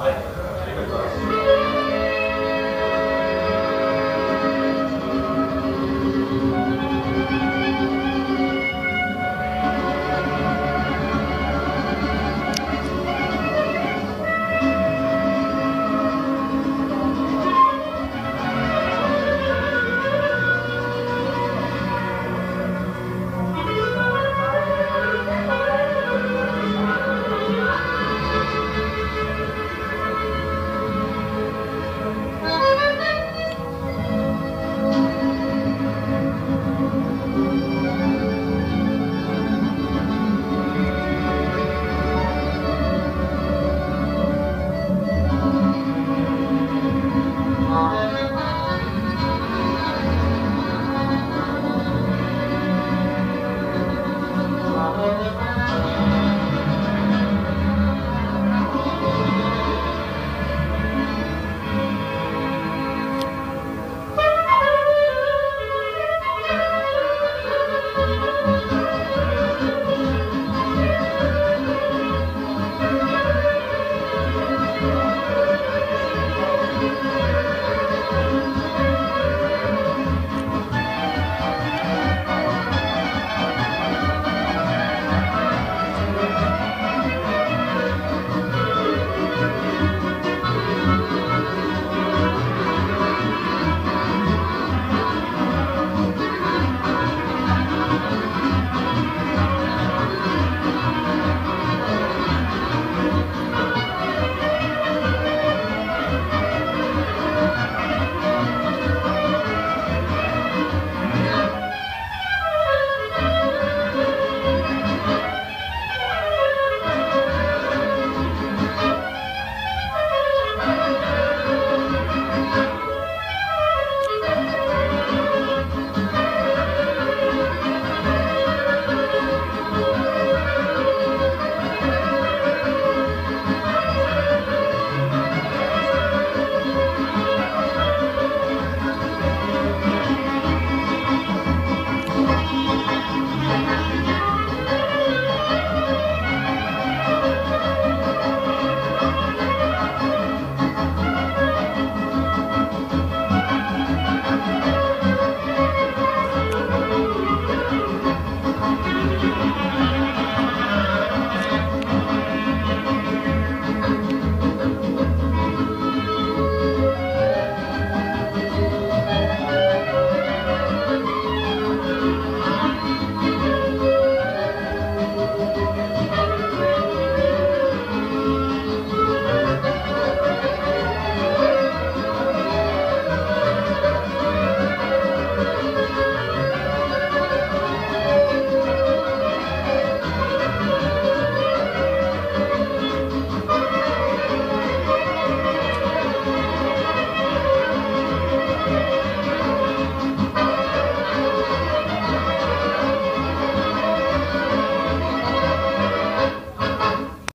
Aye.